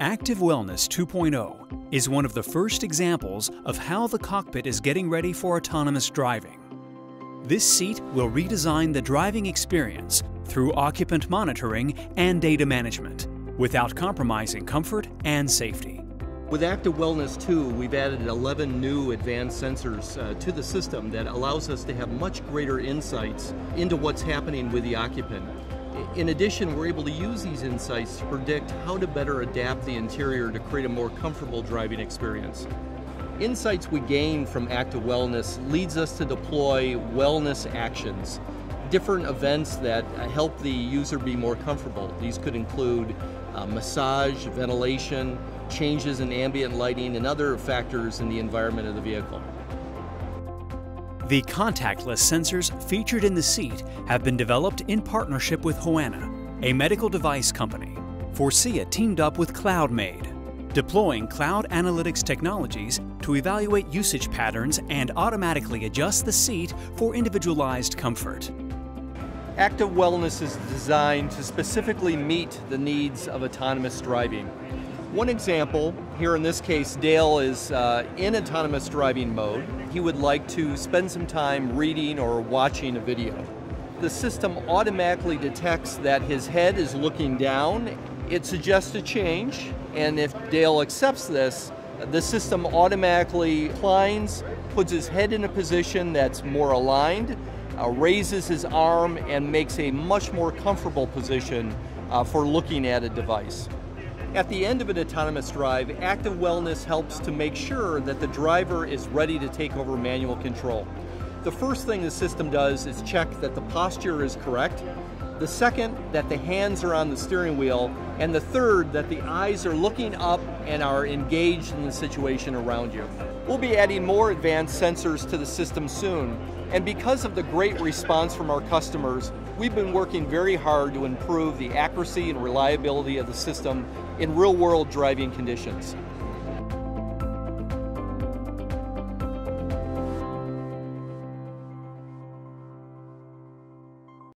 Active Wellness 2.0 is one of the first examples of how the cockpit is getting ready for autonomous driving. This seat will redesign the driving experience through occupant monitoring and data management without compromising comfort and safety. With Active Wellness 2, we've added 11 new advanced sensors uh, to the system that allows us to have much greater insights into what's happening with the occupant. In addition, we're able to use these insights to predict how to better adapt the interior to create a more comfortable driving experience. Insights we gain from active wellness leads us to deploy wellness actions, different events that help the user be more comfortable. These could include uh, massage, ventilation, changes in ambient lighting, and other factors in the environment of the vehicle. The contactless sensors featured in the seat have been developed in partnership with Hoana, a medical device company. Faurecia teamed up with CloudMade, deploying cloud analytics technologies to evaluate usage patterns and automatically adjust the seat for individualized comfort. Active Wellness is designed to specifically meet the needs of autonomous driving. One example, here in this case, Dale is uh, in autonomous driving mode he would like to spend some time reading or watching a video. The system automatically detects that his head is looking down. It suggests a change, and if Dale accepts this, the system automatically inclines, puts his head in a position that's more aligned, uh, raises his arm, and makes a much more comfortable position uh, for looking at a device. At the end of an autonomous drive, active wellness helps to make sure that the driver is ready to take over manual control. The first thing the system does is check that the posture is correct, the second, that the hands are on the steering wheel, and the third, that the eyes are looking up and are engaged in the situation around you. We'll be adding more advanced sensors to the system soon, and because of the great response from our customers, we've been working very hard to improve the accuracy and reliability of the system in real world driving conditions.